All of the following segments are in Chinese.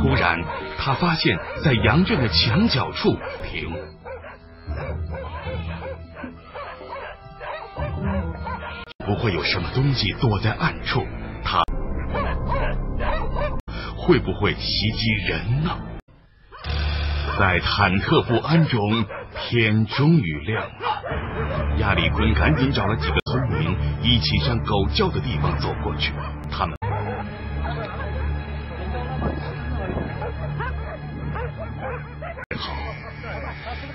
突然，他发现，在羊圈的墙角处停，不会有什么东西躲在暗处。他会不会袭击人呢？在忐忑不安中，天终于亮了。亚历坤赶紧找了几个村民，一起向狗叫的地方走过去。他们。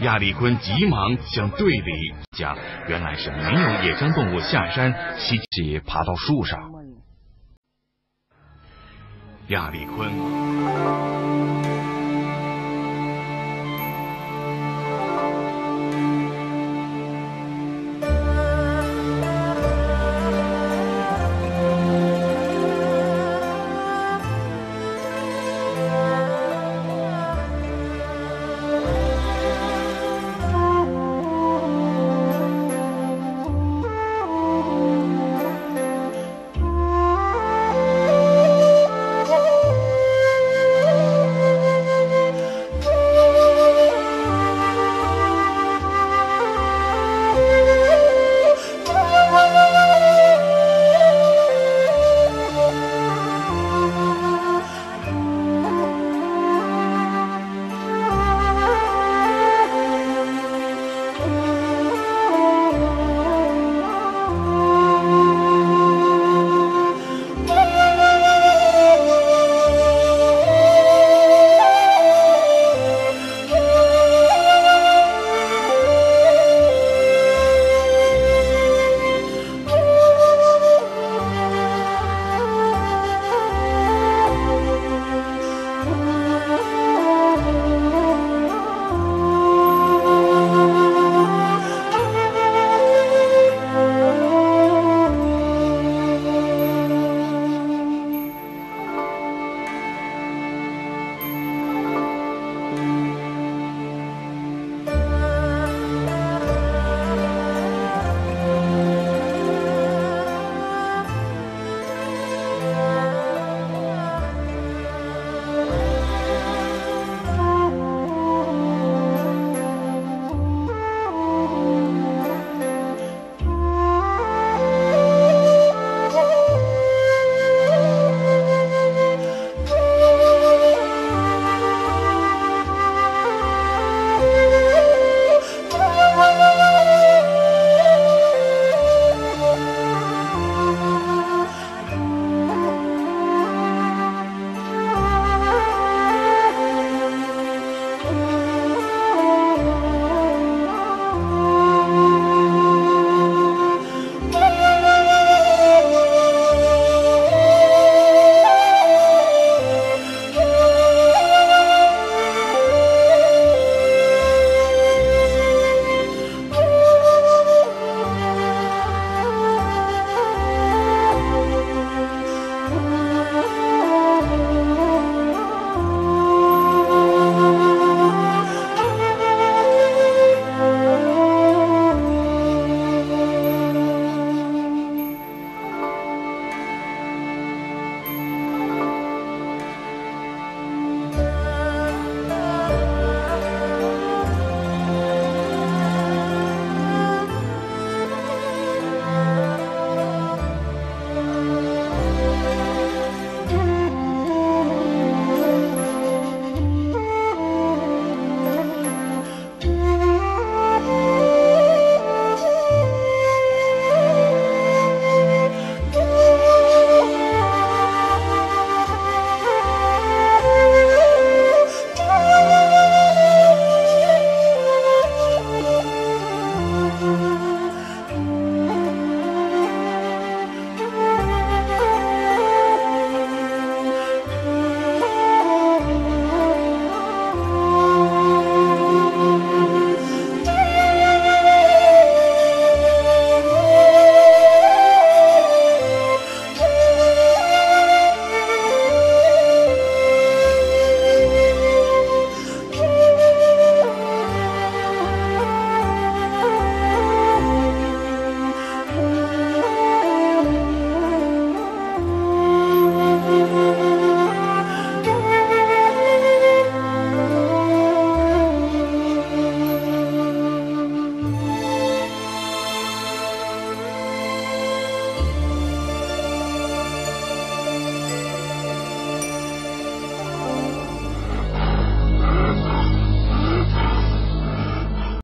亚历坤急忙向队里讲，原来是没有野生动物下山西西，爬到树上。亚历坤。